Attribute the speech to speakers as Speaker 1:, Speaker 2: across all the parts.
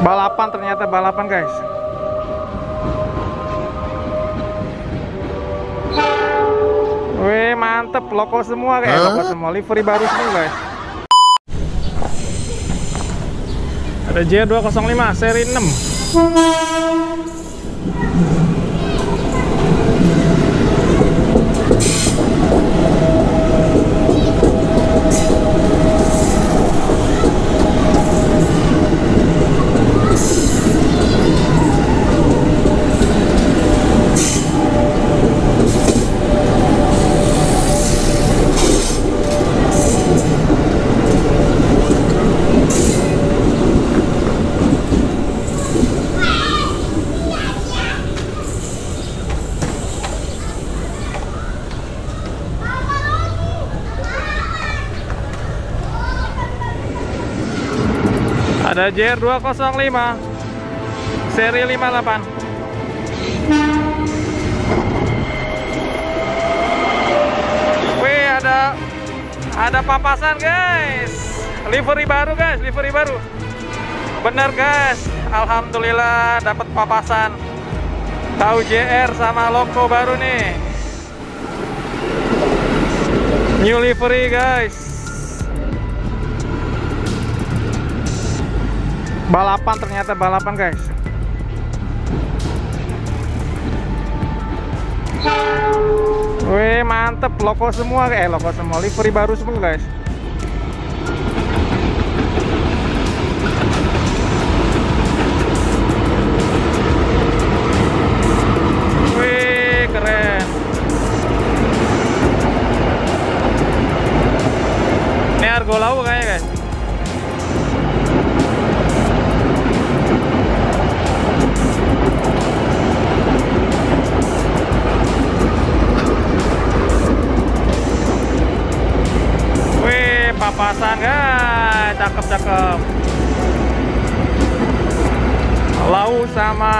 Speaker 1: Balapan ternyata balapan guys. Wih mantep loko semua kayak loko semua livery baru semua guys. Ada J205 seri 6. Ada JR205 seri 58. Wih, ada ada papasan, guys. Livery baru, guys, livery baru. Bener, guys. Alhamdulillah dapat papasan. Tahu JR sama logo baru nih. New livery, guys. Balapan ternyata balapan guys. Wih mantep. Loko semua eh loko semua. Livery baru semua guys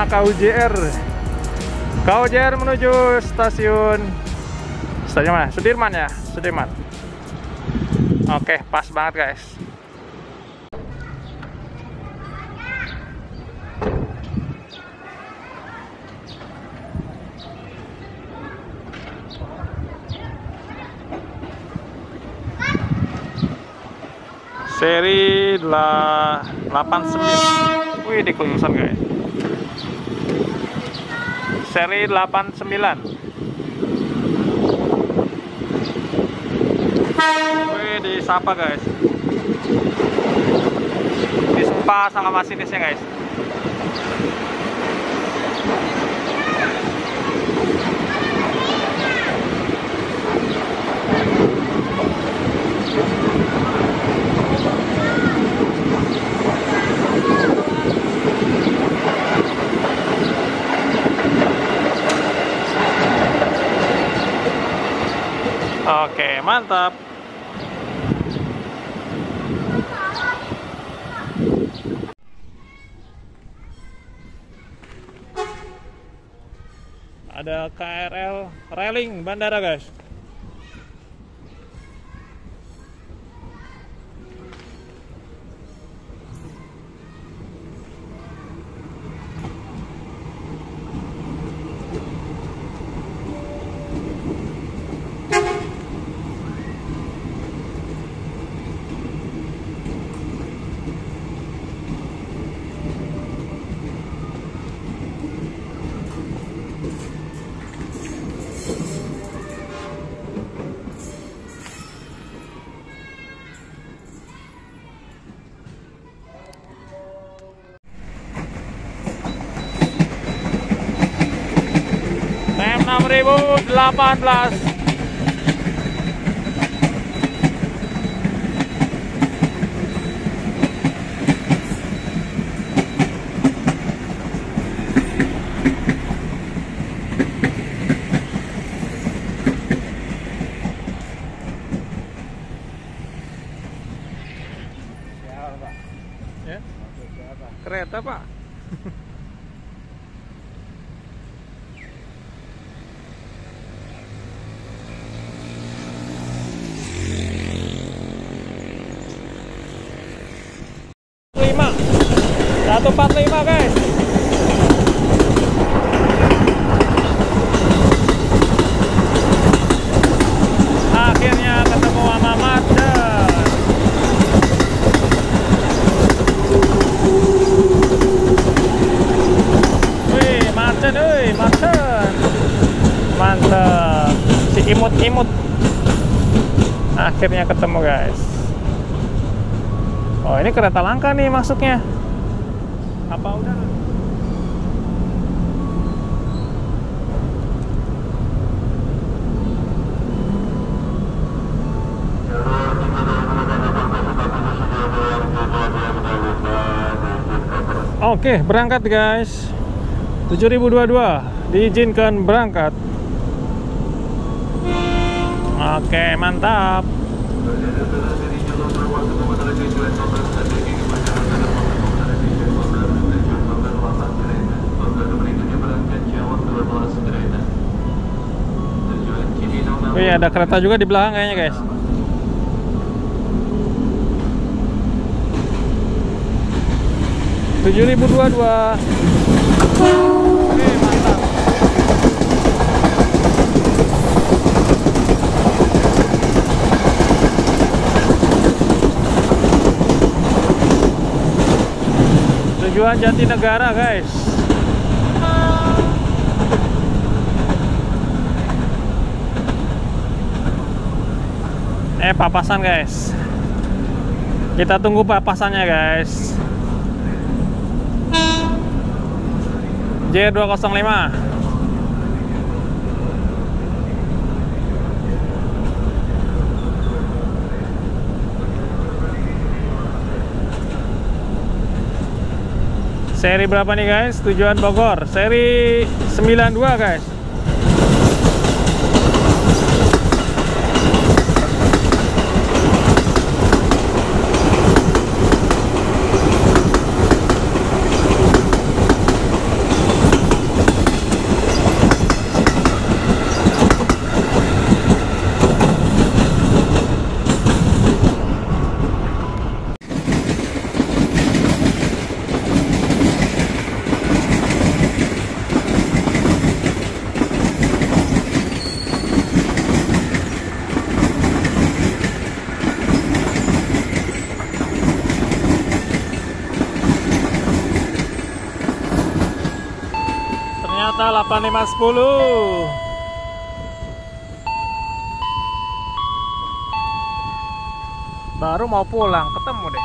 Speaker 1: KUJR. KUJR menuju stasiun stasiun mana? Sudirman ya, Sudirman. Oke, pas banget guys. seri 89 wih di kelulusan guys seri 89 wih disapa guys. Disapa sama masinisnya guys Mantap. Ada KRL railing bandara, guys. 2018 145 guys. Akhirnya ketemu mantap. Si imut-imut akhirnya ketemu guys. Oh ini kereta langka nih masuknya apa udah Oke, berangkat guys. 7022 diizinkan berangkat. Oke, mantap. Wih, ada kereta juga di belakang kayaknya, guys. Tujuh ribu dua dua. Tujuan Jatinegara, guys. Eh, papasan, guys. Kita tunggu papasannya, guys. J205 Seri berapa nih guys? Tujuan Bogor Seri 92 guys Ternyata 8510 Baru mau pulang, ketemu deh